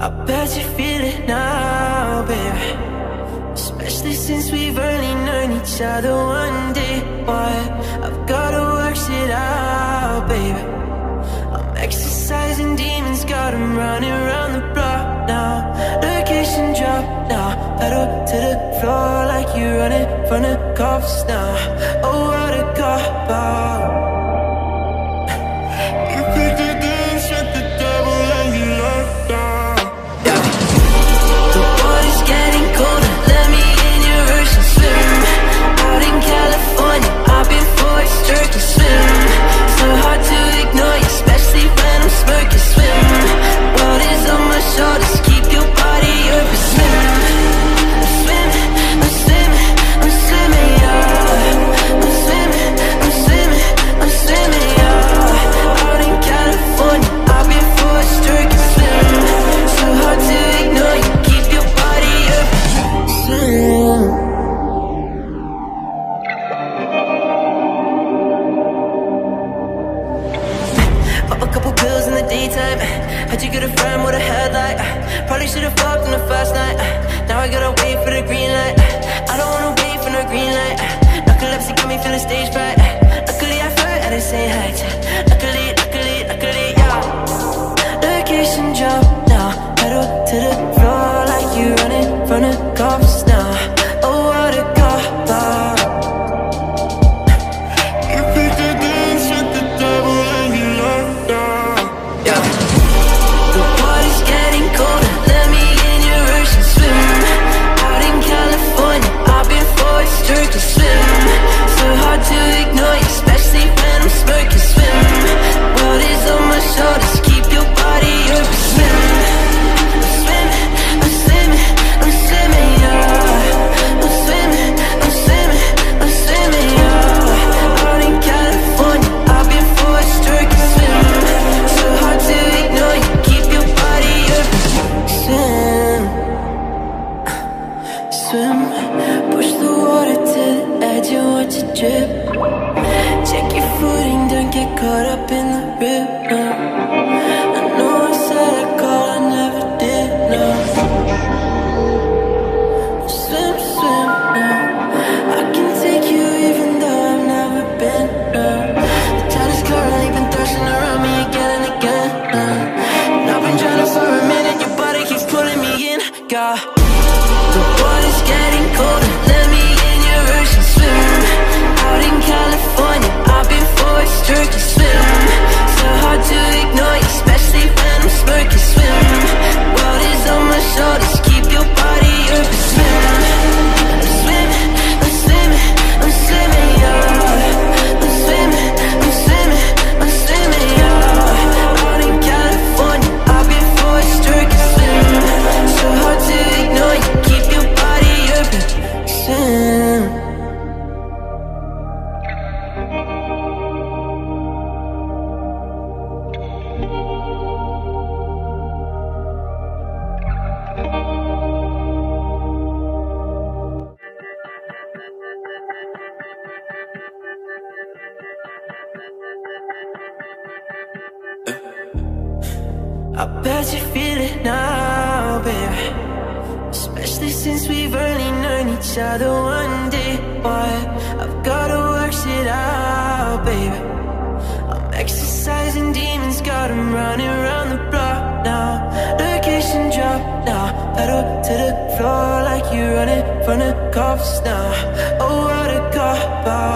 I bet you feel it now, baby. Especially since we've only known each other one day. Why I've gotta work it out, baby. I'm exercising demons, got them running around the block now. Location drop now, pedal to the floor like you're running Run the cops now, oh what a cough. I bet you feel it now, babe Especially since we've only known each other one day. Why I've gotta work shit out, babe I'm exercising demons, got them running around the block now. Location drop now, pedal to the floor Like you're running from the cops now. Oh, what a car.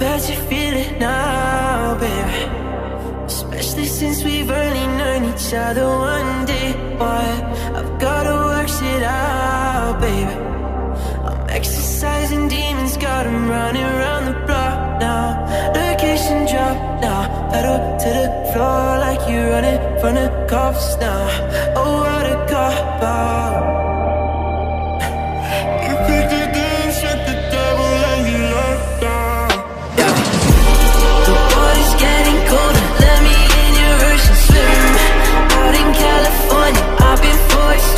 bet you feel it now, babe Especially since we've only known each other one day. But I've gotta work shit out, babe I'm exercising demons, got them running around the block now. Location drop now, pedal to the floor Like you're running from the cops now. Oh, what a cop out.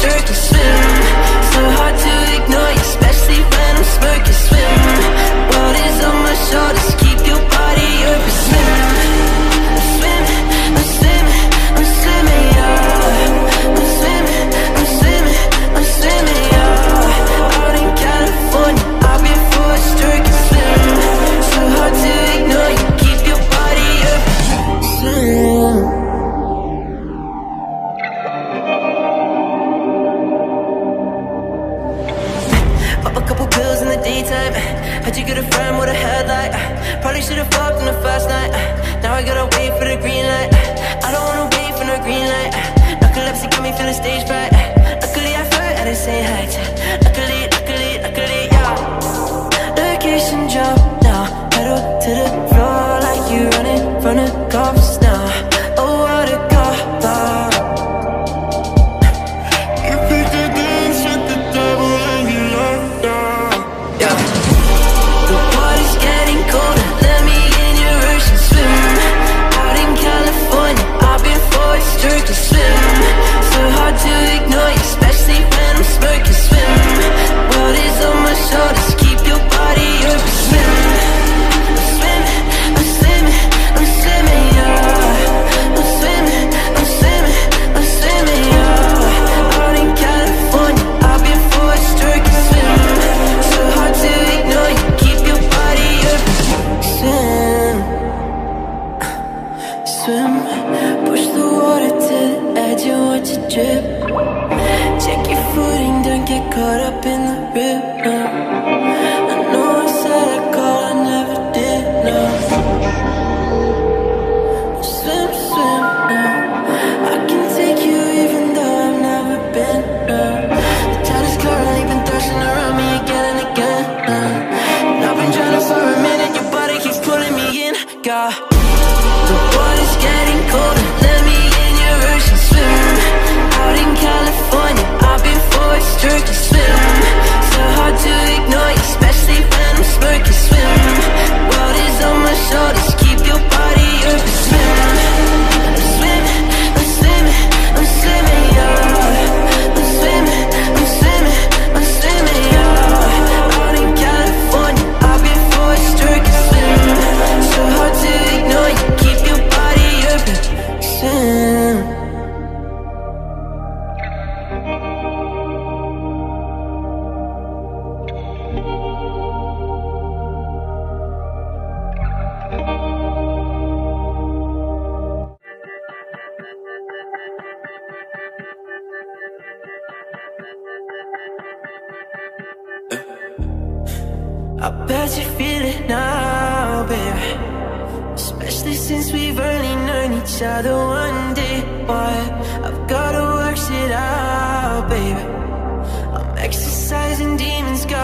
Take the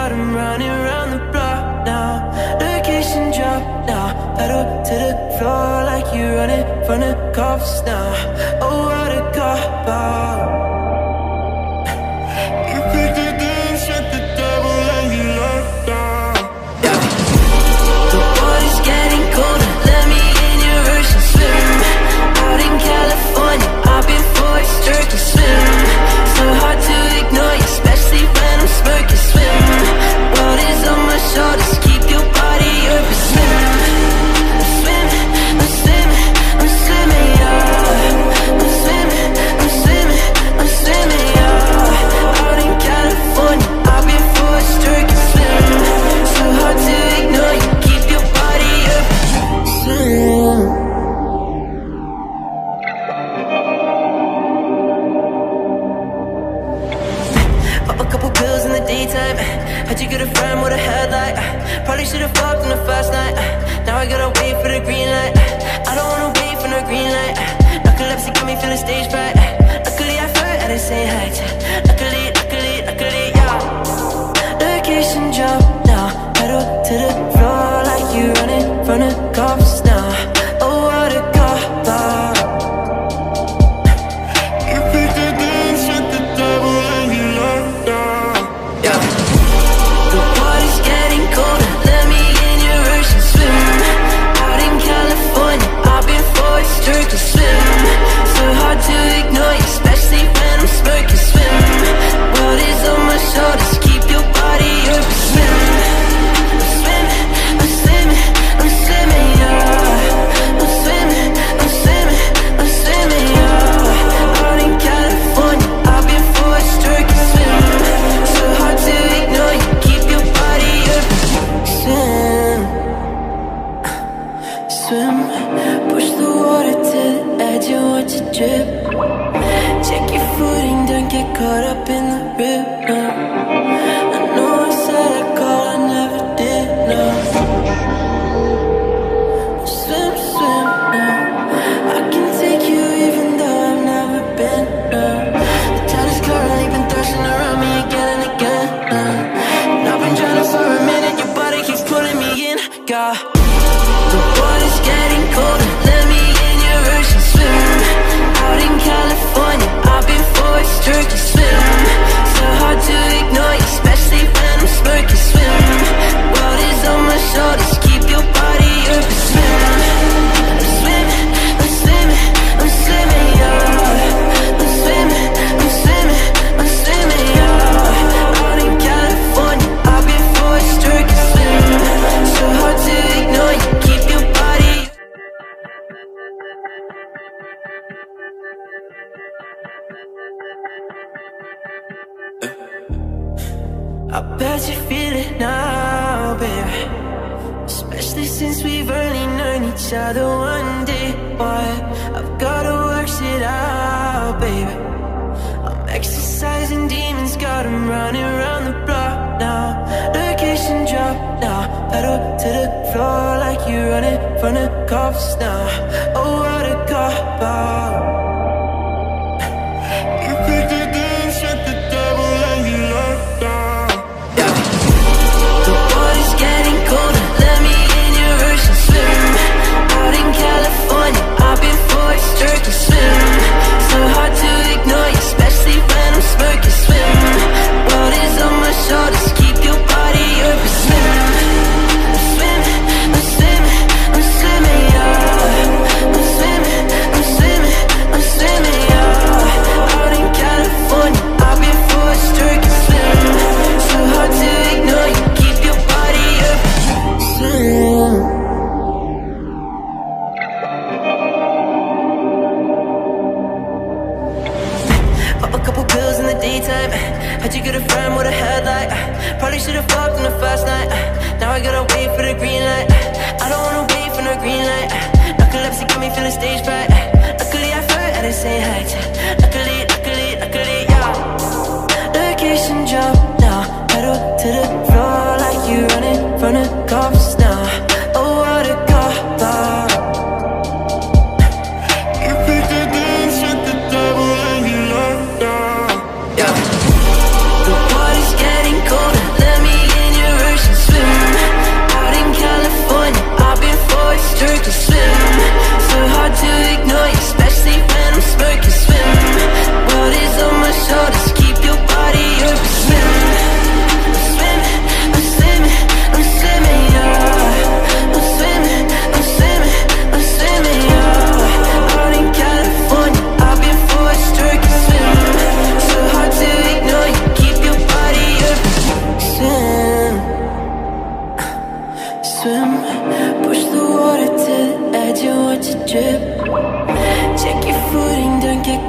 but I'm running around the block now. Location drop now. Pedal to the floor like you're running from the cops now. Oh, what a car. out.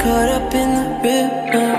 Caught up in the rhythm.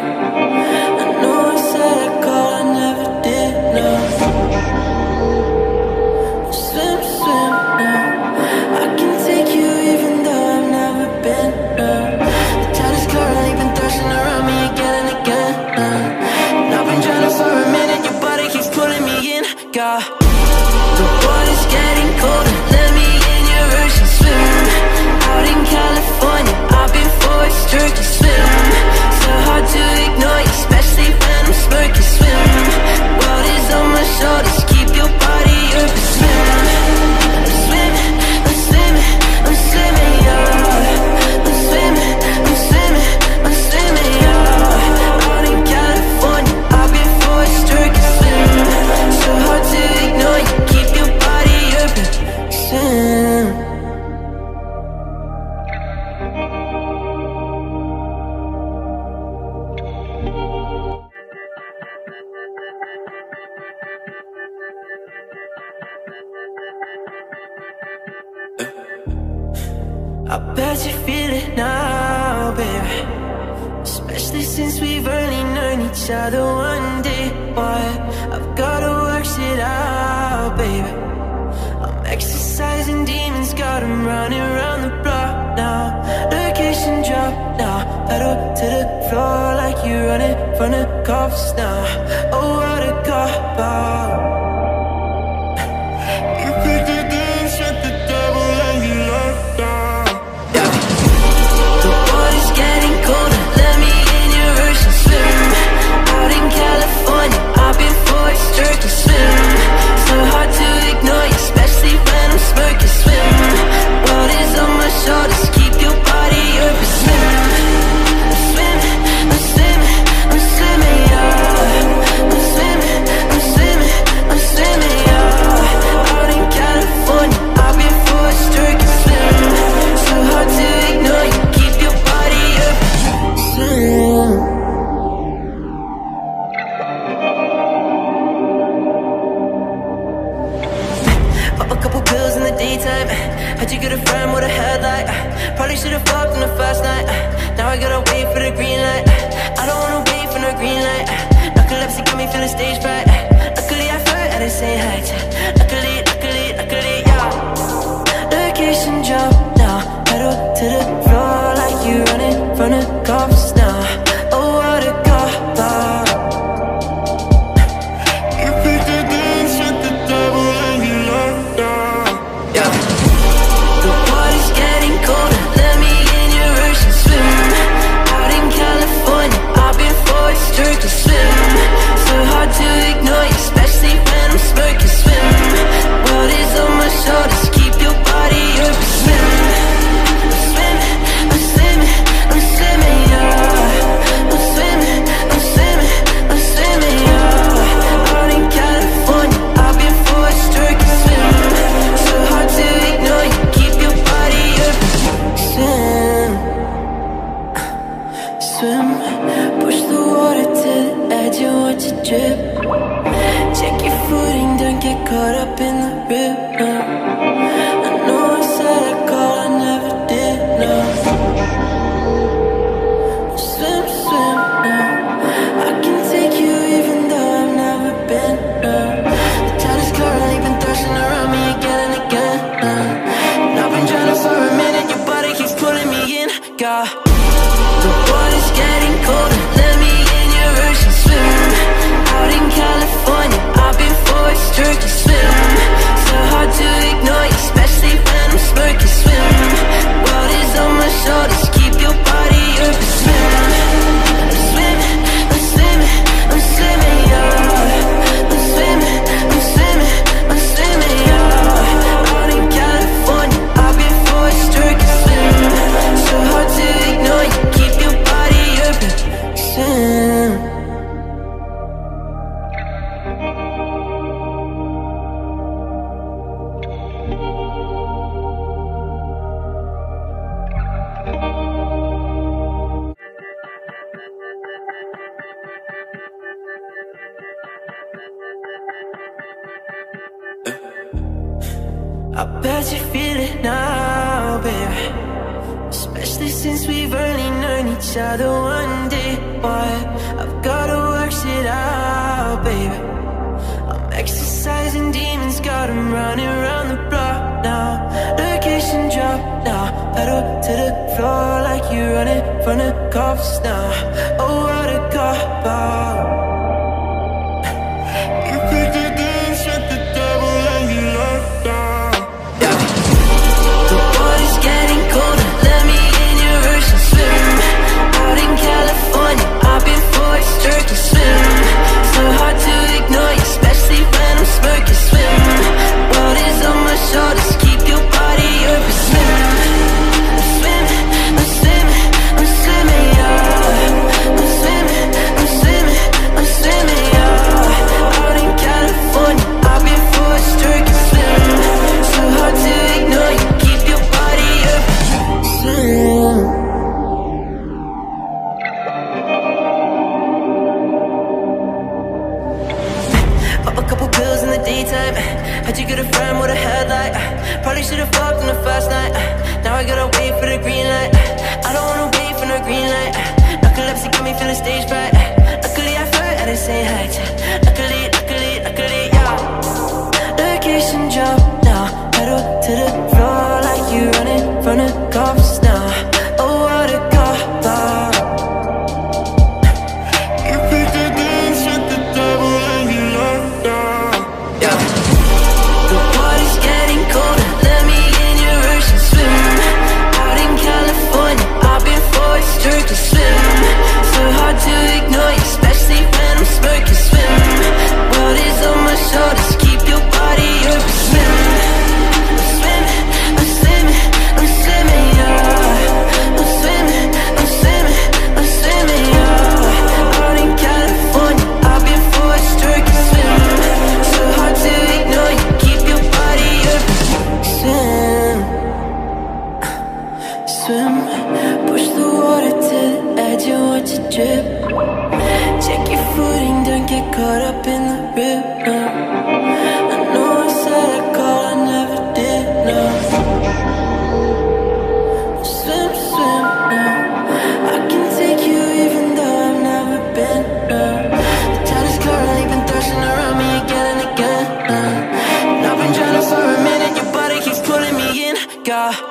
In,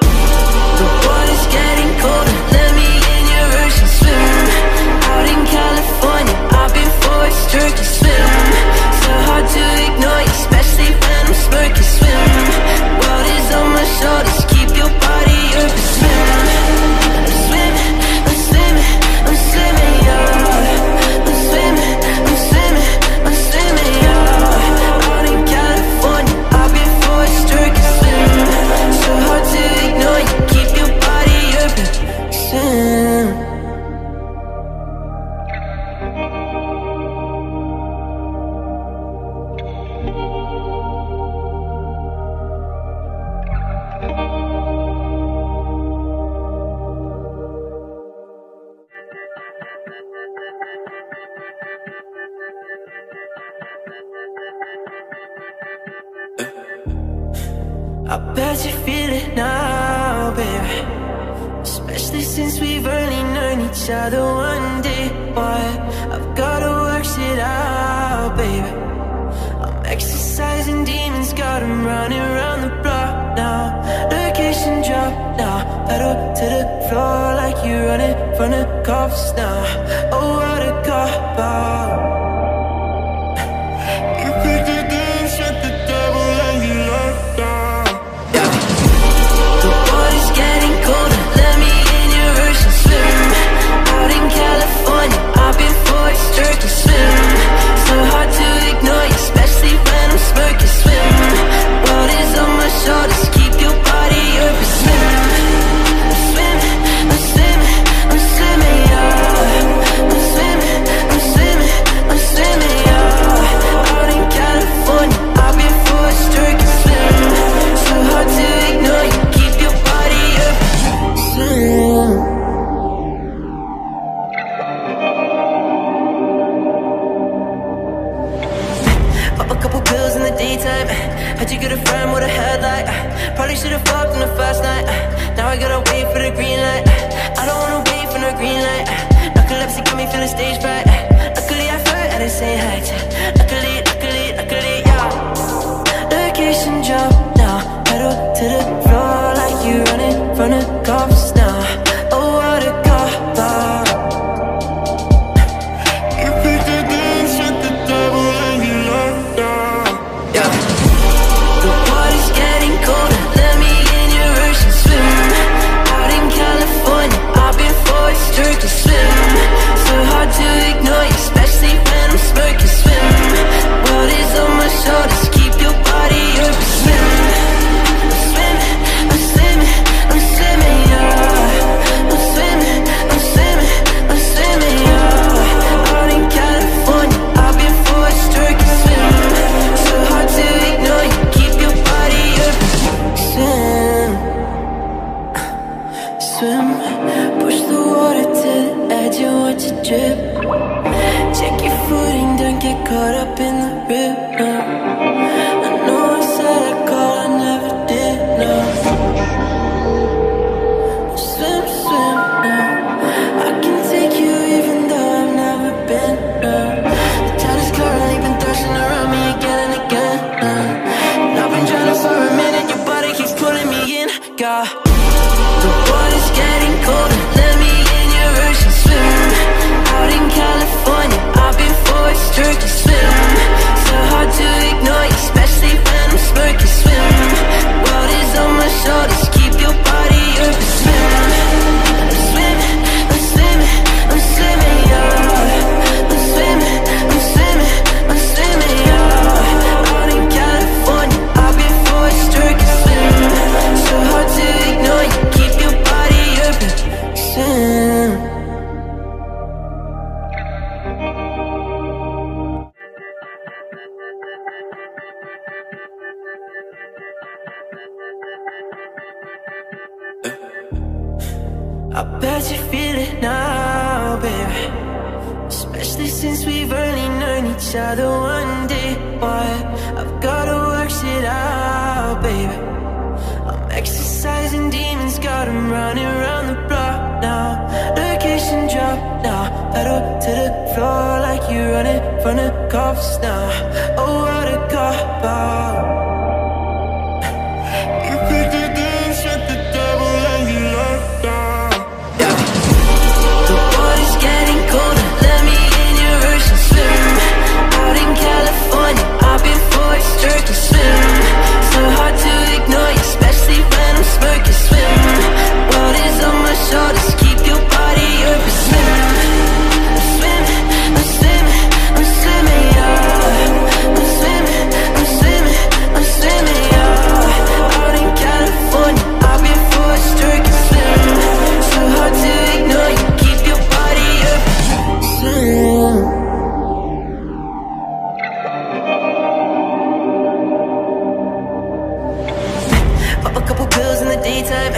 Couple pills in the daytime.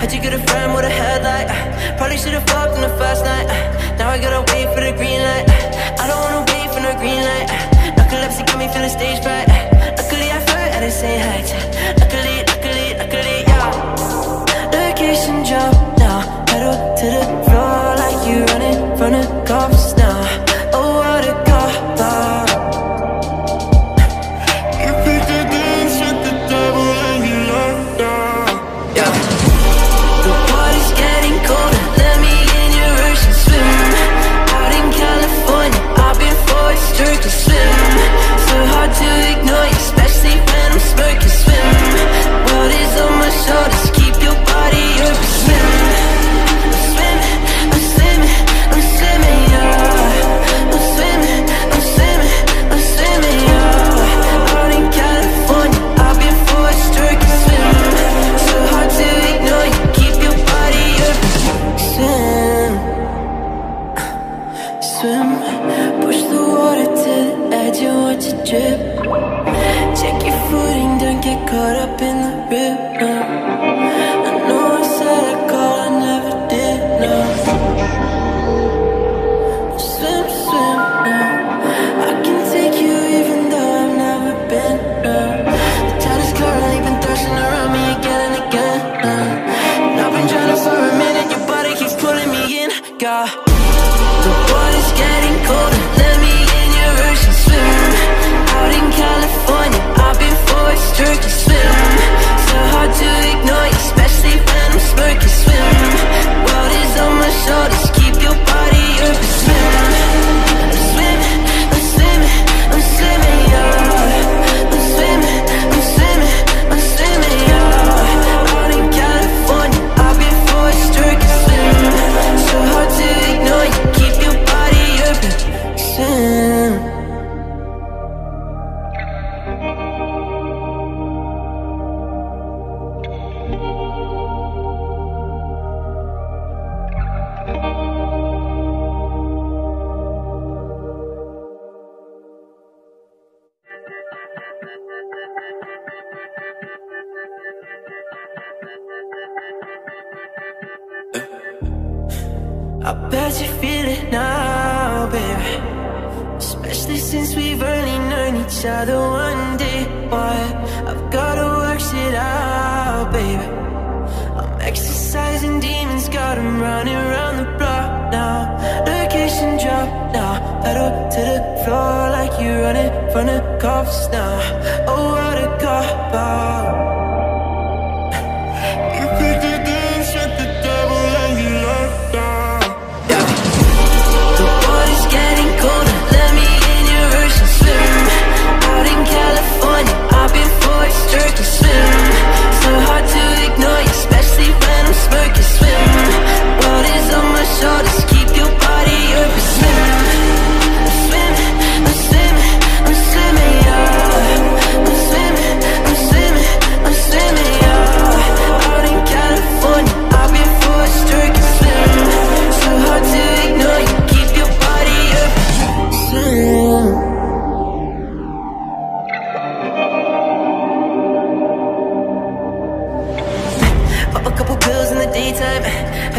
How'd you get a friend with a headlight? Probably should've fucked on the first night. Now I gotta wait for the green light. I don't wanna wait for no green light. Narcolepsy got me feeling stage fright. Luckily I flirt at the same height Luckily, luckily, luckily, yeah Location drop now. Pedal to the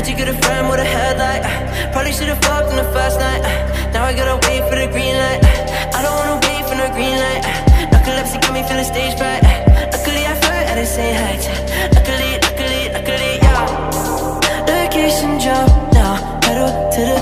Said you could have friend with a headlight. Uh, Probably should have fucked on the first night. Uh, Now I gotta wait for the green light. Uh, I don't wanna wait for no green light. Uh, Narcolepsy got me feeling stage fright. Uh, Luckily I fly at the same height. Luckily, luckily, luckily, yeah. Location drop now. Pedal to the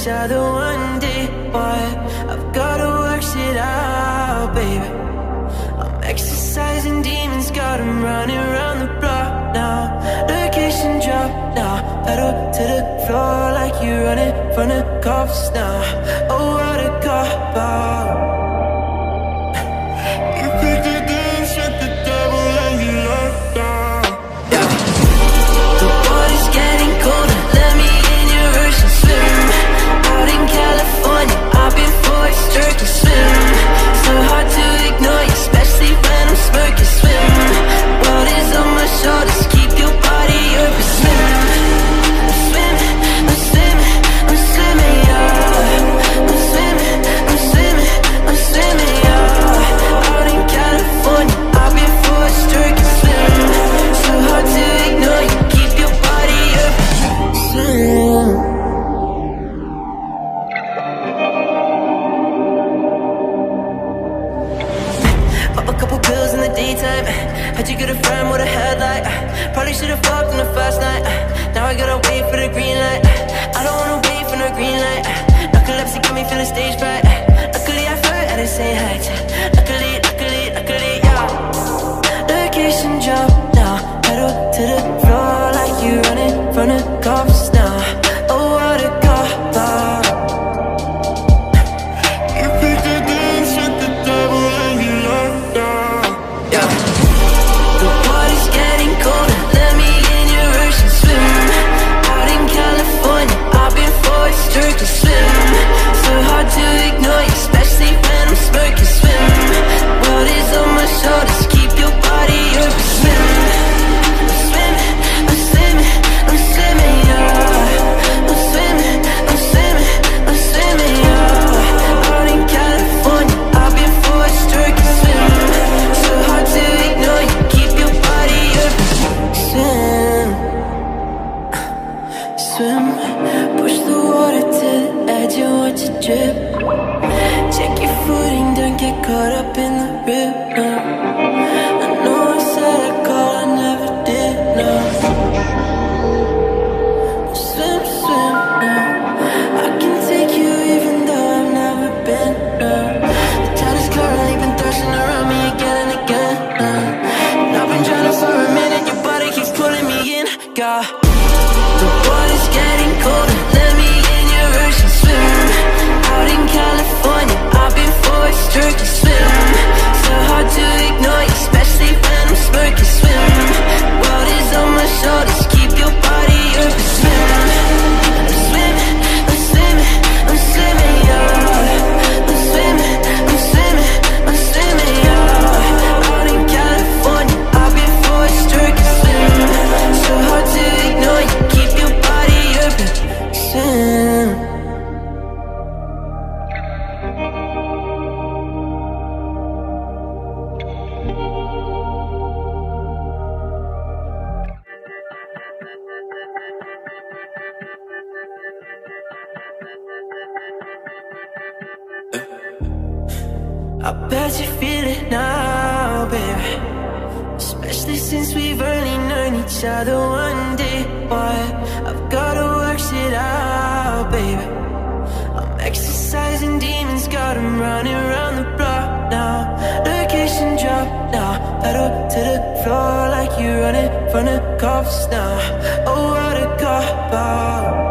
each other one day but I've gotta work shit out, baby. I'm exercising demons, got them running around the block now. Location drop now, pedal to the floor Like you're running from the cops now. Oh, what a car. Ah. out I bet you feel it now, baby. Especially since we've only known each other one day. Why? I've gotta work shit out, baby. I'm exercising demons, got them running around the block now. Location drop now. Pedal to the floor like you're running from the cops now. Oh, what a cop out.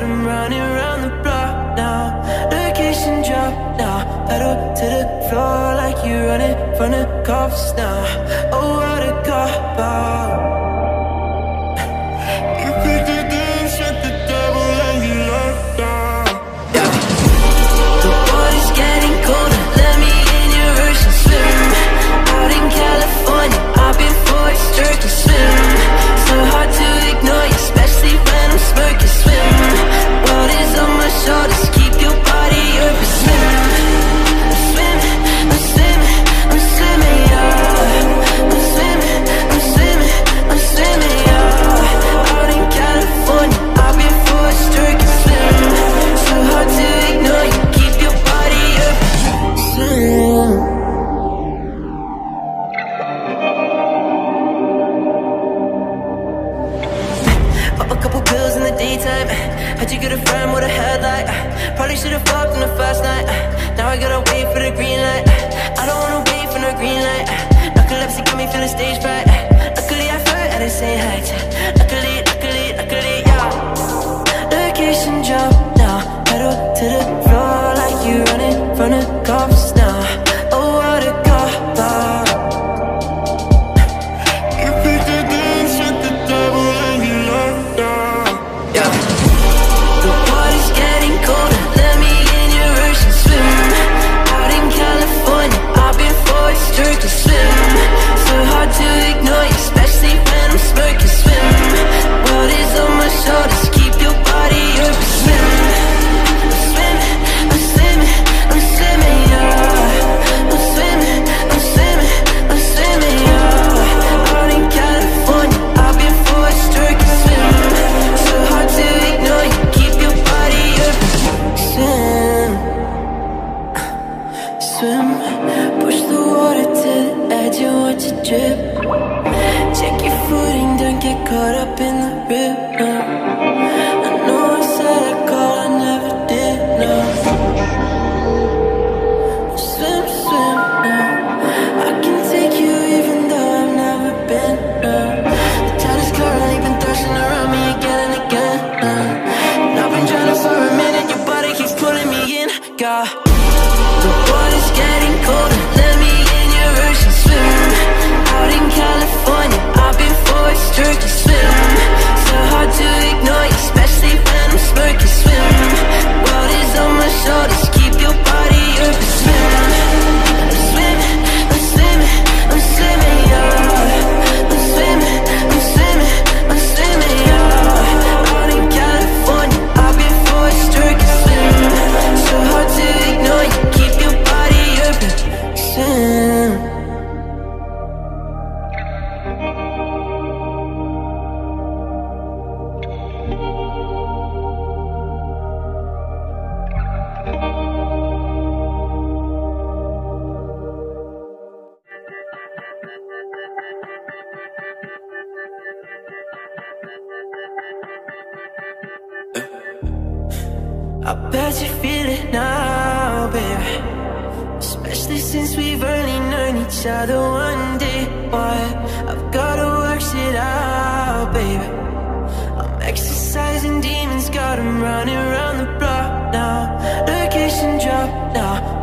but I'm running around the block now. Location drop now. Pedal to the floor like you're running from the cops now. Oh, what a car. out.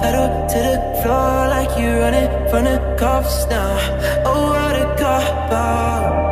pedal to the floor like you're running from the cops now. Oh, what a cop. Oh.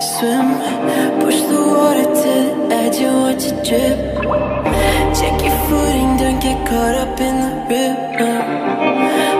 Swim, push the water to the edge and watch it drip. Check your footing, don't get caught up in the river.